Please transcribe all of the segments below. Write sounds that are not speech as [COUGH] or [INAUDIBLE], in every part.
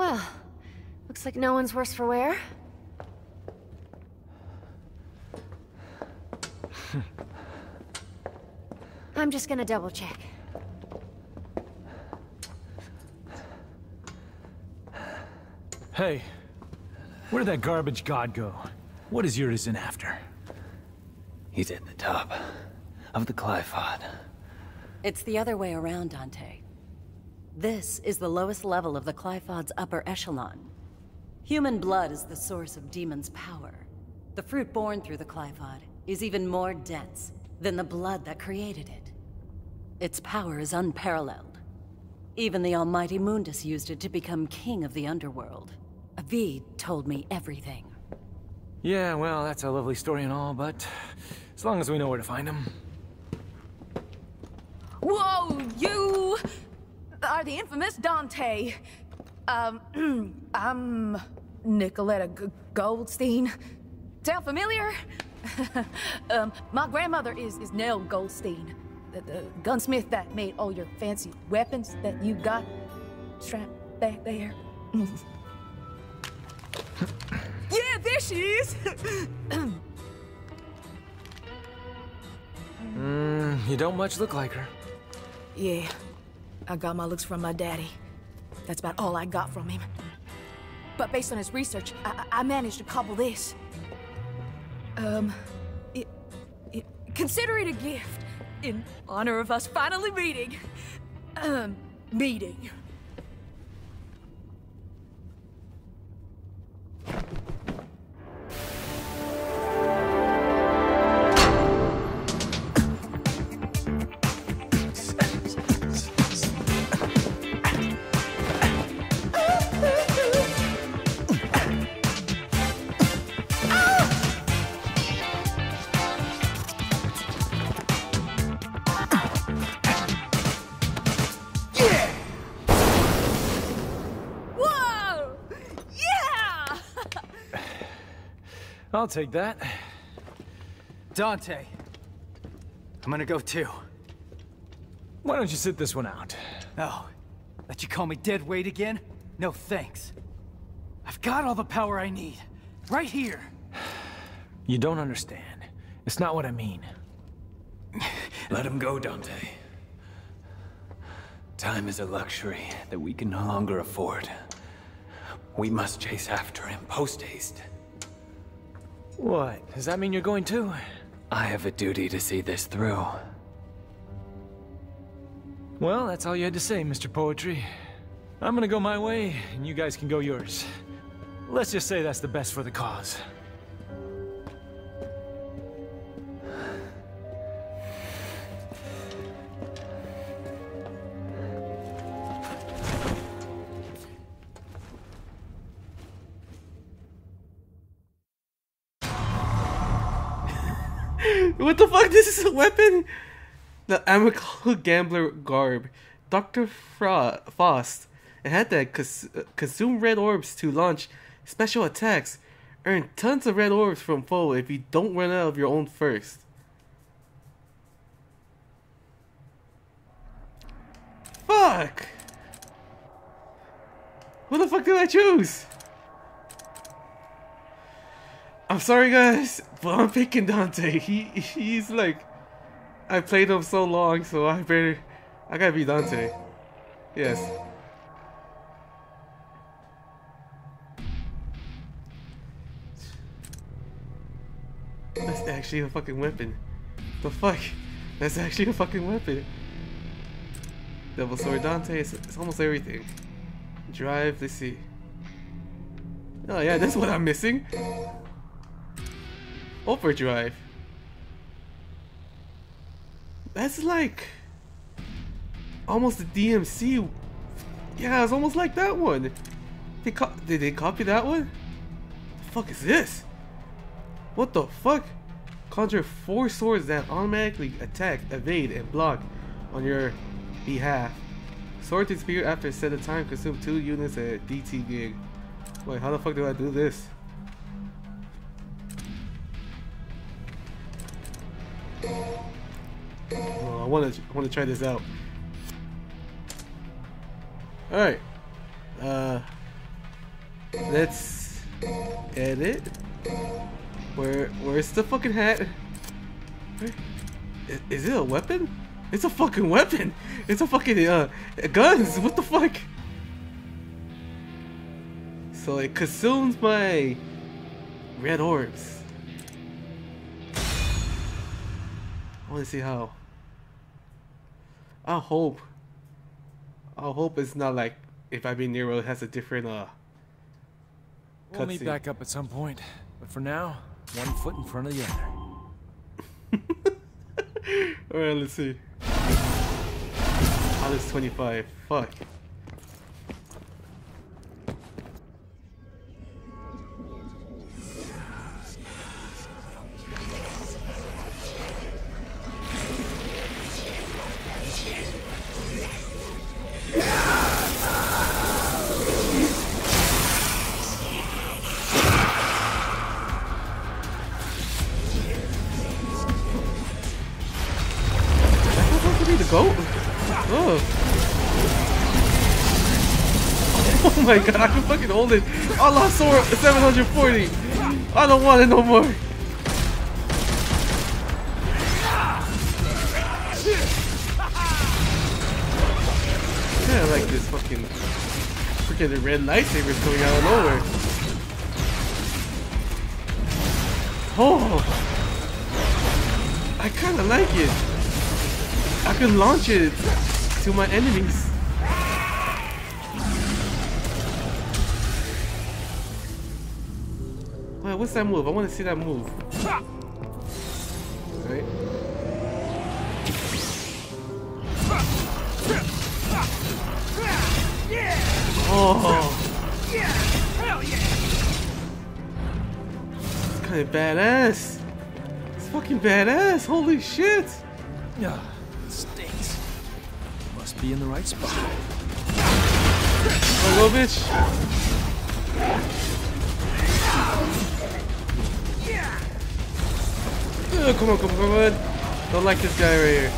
Well, looks like no one's worse for wear. I'm just gonna double check. Hey, where did that garbage god go? What is Urizen after? He's at the top of the Qliphoth. It's the other way around, Dante. This is the lowest level of the Qliphoth's upper echelon. Human blood is the source of demon's power. The fruit born through the Qliphoth is even more dense than the blood that created it. Its power is unparalleled. Even the almighty Mundus used it to become king of the underworld. Avid told me everything. Yeah, well, that's a lovely story and all, but as long as we know where to find him. Whoa, you are the infamous Dante. Um, [CLEARS THROAT] I'm Nicoletta G Goldstein. Sound familiar? [LAUGHS] um, my grandmother is, is Nell Goldstein, the, the gunsmith that made all your fancy weapons that you got strapped back there. [LAUGHS] yeah, there she is! Hmm, [LAUGHS] you don't much look like her. Yeah, I got my looks from my daddy. That's about all I got from him. But based on his research, I, I managed to cobble this. Um, it, it, consider it a gift in honor of us finally meeting. Um, meeting. I'll take that. Dante. I'm gonna go too. Why don't you sit this one out? Oh, let you call me dead weight again? No thanks. I've got all the power I need. Right here. You don't understand. It's not what I mean. [SIGHS] Let him go, Dante. Time is a luxury that we can no longer afford. We must chase after him post-haste. What? Does that mean you're going too? I have a duty to see this through. Well, that's all you had to say, Mr. Poetry. I'm gonna go my way, and you guys can go yours. Let's just say that's the best for the cause. This is a weapon? The amicable [LAUGHS] gambler garb. Dr. Fra- Faust. It had that cons- consume red orbs to launch special attacks. Earn tons of red orbs from foe if you don't run out of your own first. Fuck! What the fuck did I choose? I'm sorry, guys, but I'm picking Dante. He he's like, I played him so long, so I better, I gotta be Dante. Yes. That's actually a fucking weapon. The fuck? That's actually a fucking weapon. Double Sword Dante, it's, it's almost everything. Drive, let's see. Oh yeah, that's what I'm missing. Overdrive. That's like almost the DMC. Yeah, it's almost like that one. They co- did they copy that one? The fuck is this? What the fuck? Conjure four swords that automatically attack, evade, and block on your behalf. Sword to spear after set of time consume two units at DT gig. Wait, how the fuck do I do this? Oh, I want to want to try this out. All right. Uh, Let's edit. Where where's the fucking hat? Is it a weapon? It's a fucking weapon. It's a fucking uh guns. What the fuck? So it consumes my red orbs. I want to see how. I hope. I hope it's not like if I be Nero, it has a different uh. We'll meet cutscene. back up at some point. But for now, one foot in front of the other. [LAUGHS] Alright, let's see. Alice 25. Fuck. My god, I can fucking hold it. I lost sword 740. I don't want it no more. Yeah, I like this fucking freaking the red lightsabers coming out of nowhere. Oh, I kind of like it. I can launch it to my enemies. What's that move? I want to see that move. Right. Oh. It's kind of badass. It's fucking badass. Holy shit. Yeah, stinks. Must be in the right spot. Go, bitch? Uh, come on, come on, come on. Don't like this guy right here.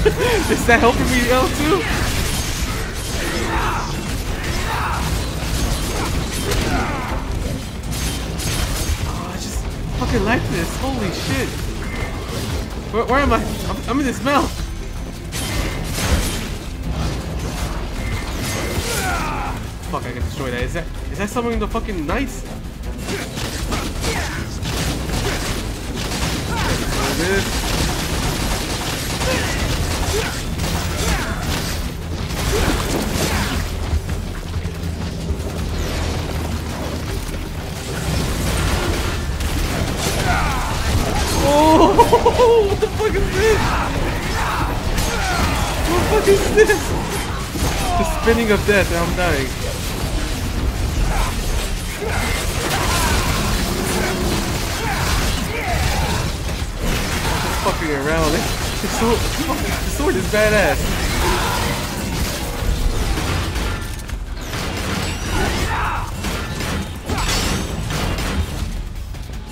[LAUGHS] Is that helping me out too? Fucking like this. Holy shit. Where, where am I? I'm, I'm in this mouth. Fuck, I can destroy that. Is that is that summoning the fucking knights? Spinning of death, I'm dying. Just fucking around. The sword, the sword is badass.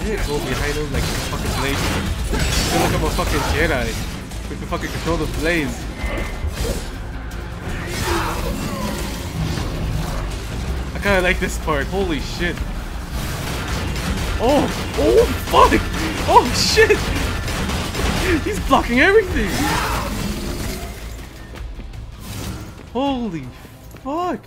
Yeah, go behind him like a fucking blade. I feel like I'm a fucking Jedi. We can fucking control the blades. I like this part. Holy shit. Oh! Oh fuck! Oh shit! He's blocking everything! Holy fuck!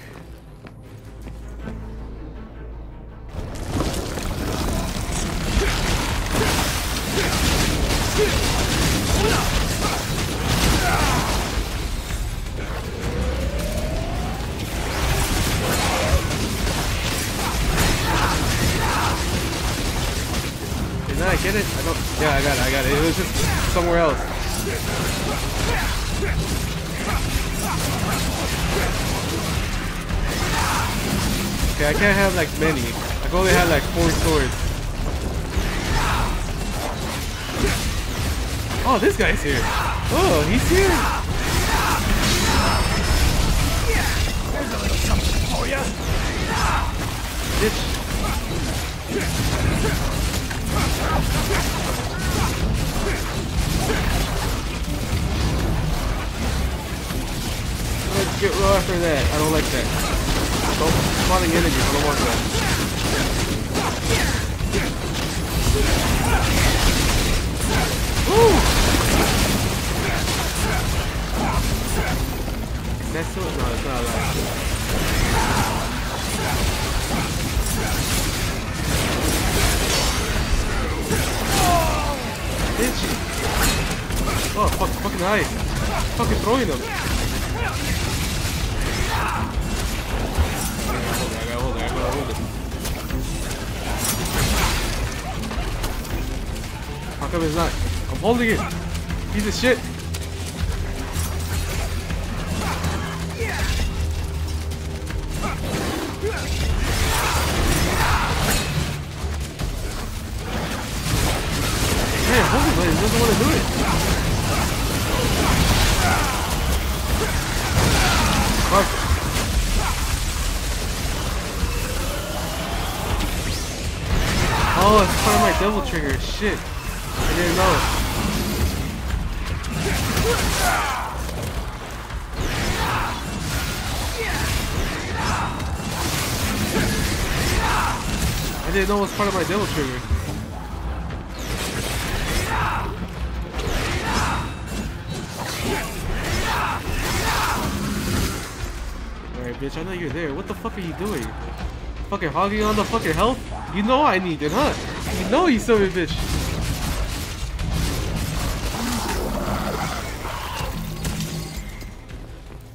Get it? I don't. Yeah, I got it. I got it. It was just somewhere else. Okay, I can't have like many. I can only have like four swords. Oh, this guy's here. Oh, he's here. bitch. Let's get right after that. I don't like that. Don't spawning enemies. I don't want that. Woo! That's so no, it's not alive. Bitch! Oh, fuck, fucking eye. Fucking throwing them. Hold it, I gotta hold it, I gotta hold it. How come it's not? I'm holding it! Piece of shit! Doesn't want to do it. Fuck. Oh, it's part of my devil trigger. Shit. I didn't know. I didn't know it was part of my devil trigger. Alright, bitch, I know you're there. What the fuck are you doing? Fucking hogging on the fucking health? You know I need it, huh? You know you silly bitch.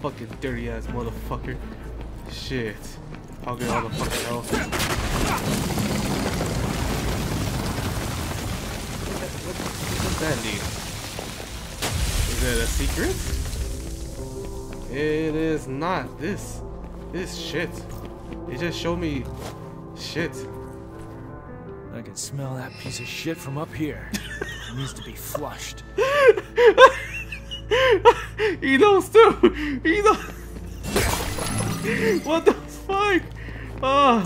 Fucking dirty ass motherfucker. Shit. Hogging all the fucking health. What's that need? Is it a secret? It is not. This. This shit. It just showed me shit. I can smell that piece of shit from up here. [LAUGHS] It needs to be flushed. he knows too. He knows. what the fuck? Oh.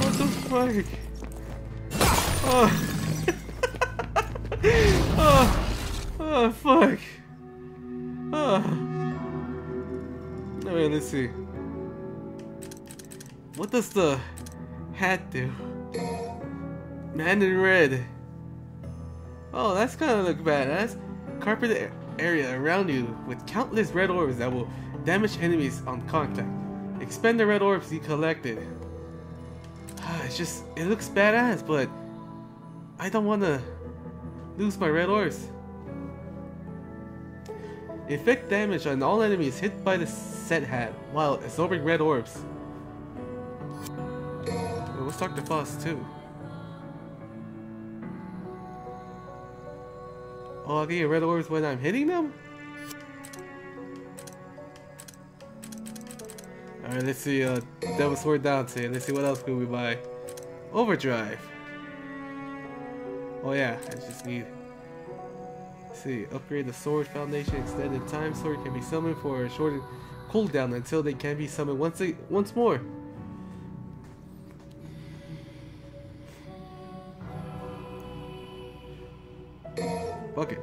What the fuck? Oh. oh. Oh fuck. Oh. Let's see. What does the hat do? Man in red. Oh, that's gonna look badass. Carpet area around you with countless red orbs that will damage enemies on contact. Expend the red orbs you collected. Ah, It's just, it looks badass, but I don't want to lose my red orbs. Inflict damage on all enemies hit by the set hat while absorbing red orbs. Well, Let's talk to Faust too. Oh, I get red orbs when I'm hitting them? Alright, let's see, uh, Devil Sword Dante. Let's see what else can we buy. Overdrive. Oh yeah, I just need... See, upgrade the sword formation extended time sword can be summoned for a shortened cooldown until they can be summoned once a, once more. Fuck it.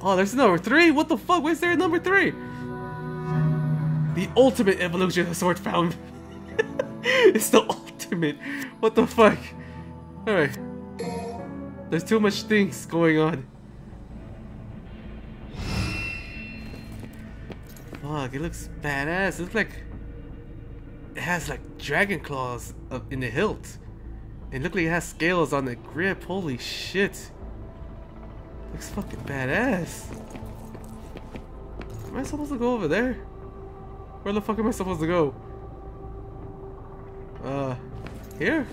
Oh, there's number three? What the fuck? Where's there number three? The ultimate evolution of the sword found. [LAUGHS] it's the ultimate. What the fuck? Alright. There's too much things going on. Fuck, it looks badass. It looks like it has like dragon claws up in the hilt. It looks like it has scales on the grip. Holy shit. Looks fucking badass. Am I supposed to go over there? Where the fuck am I supposed to go? Uh, here?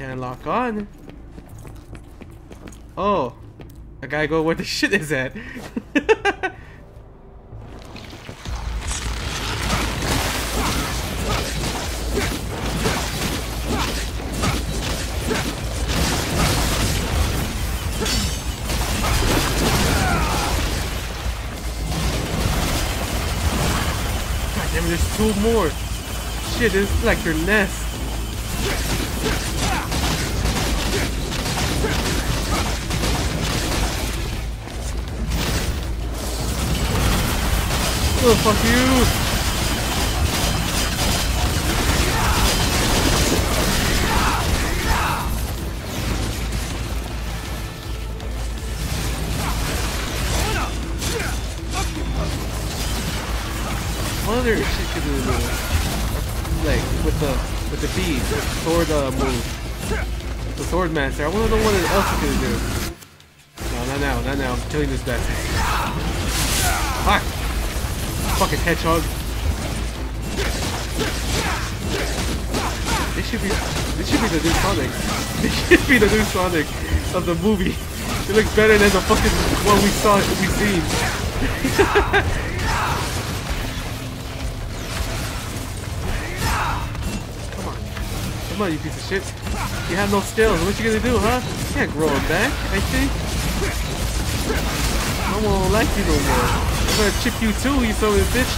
I can't lock on. Oh, I gotta go where the [LAUGHS] shit is at. [LAUGHS] there's two more. Shit, is like your nest. Oh, fuck you! What other shit could do like with the with the bead sword uh, move? The sword master. I want to know what else it could do. No, not now, not now. I'm killing this bastard. Fuck! Fucking hedgehog. This should be this should be the new Sonic. [LAUGHS] This should be the new Sonic of the movie. It looks better than the fucking one we saw we seen. [LAUGHS] Come on. Come on, you piece of shit. You have no skills. What you gonna do, huh? You can't grow it back, I think. I won't like you no more. I'm gonna chip you too, you son of a bitch.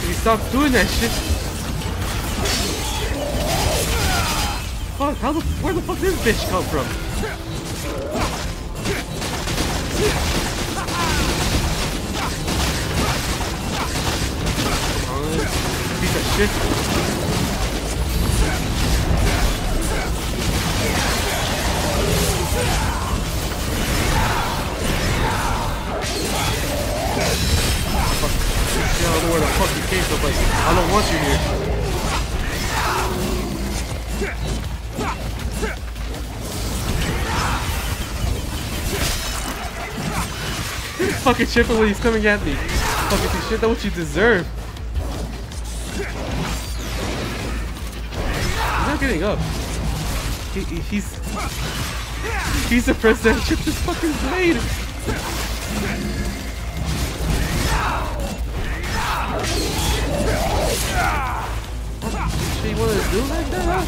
If you stop doing that shit. Fuck, how the where the fuck did this bitch come from? Piece of shit. I don't know where the fuck you came from, but I don't want you here. He's Fucking chipping when he's coming at me. Fucking shit, that's what you deserve. He's not getting up. He, he- he's he's the president. Chip this fucking blade. You wanna do like that?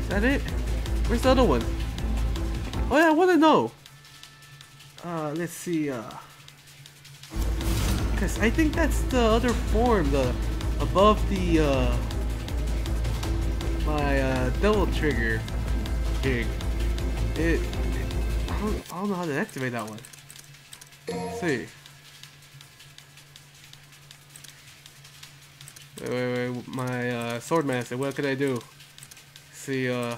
Is that it? Where's the other one? Oh yeah, I wanna know. Uh, let's see, uh... Cause I think that's the other form, the... Above the, uh... My, uh, devil trigger gig. It... it I, don't, I don't know how to activate that one. Let's see. Wait, wait, wait, my, uh, swordmaster, what could I do? see, uh...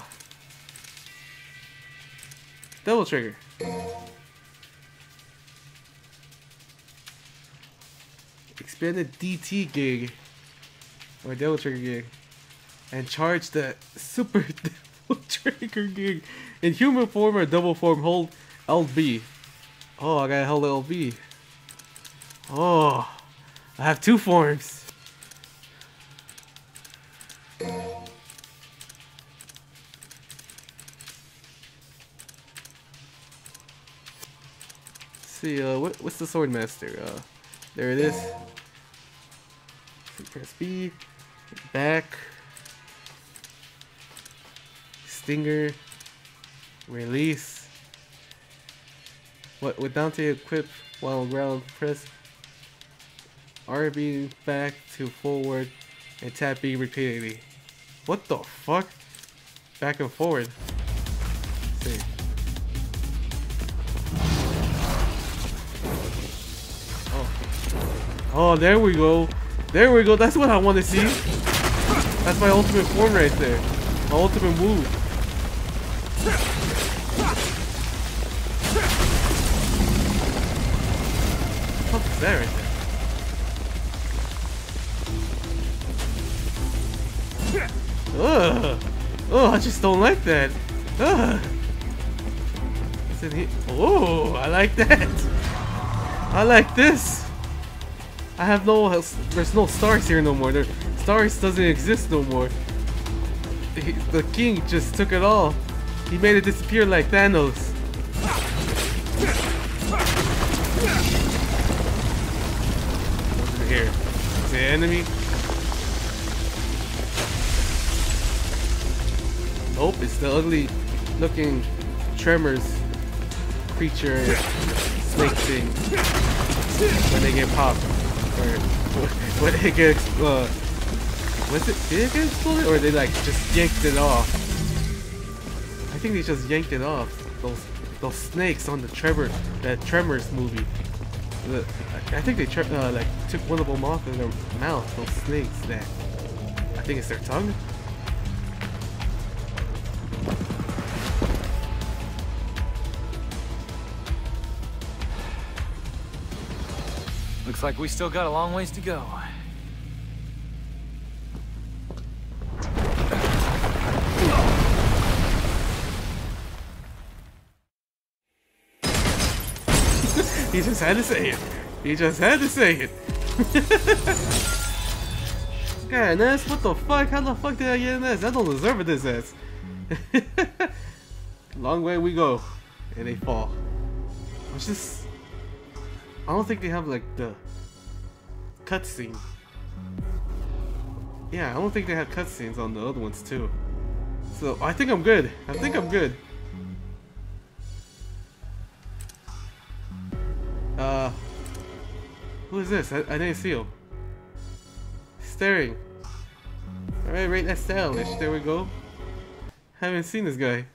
Devil trigger. Expanded DT gig. Or devil trigger gig. And charge the super [LAUGHS] devil trigger gig. In human form or double form, hold LB. Oh, I gotta hold LB. Oh, I have two forms. see, uh, what, what's the sword master? Uh, there it is. Press B, back, stinger, release. What with Dante equipped while ground, press RB back to forward and tap B repeatedly. What the fuck? Back and forward. See. Oh, there we go. There we go. That's what I want to see. That's my ultimate form right there. My ultimate move. What the fuck is there? Ugh. Oh, I just don't like that. Ugh. Oh, I like that. I like this. I have no, there's no stars here no more. There, stars doesn't exist no more. He, the king just took it all. He made it disappear like Thanos. It an enemy? Nope, it's the ugly looking tremors creature snake thing. When they get popped. Or [LAUGHS] when they get uh was it did it get exploded? Or they like just yanked it off? I think they just yanked it off those those snakes on the Trevor that Tremors movie. the, I think they uh, like took one of them off of their mouth those snakes that I think it's their tongue Looks like we still got a long ways to go. He just had to say it. He just had to say it. [LAUGHS] God, Ness, what the fuck? How the fuck did I get in this? I don't deserve this ass. [LAUGHS] Long way we go. And they fall. It's just... I don't think they have like the cutscene. Yeah, I don't think they had cutscenes on the other ones too. So I think I'm good. I think I'm good. Uh, who is this? I, I didn't see him. Staring. Alright, rate that stylish. There we go. Haven't seen this guy.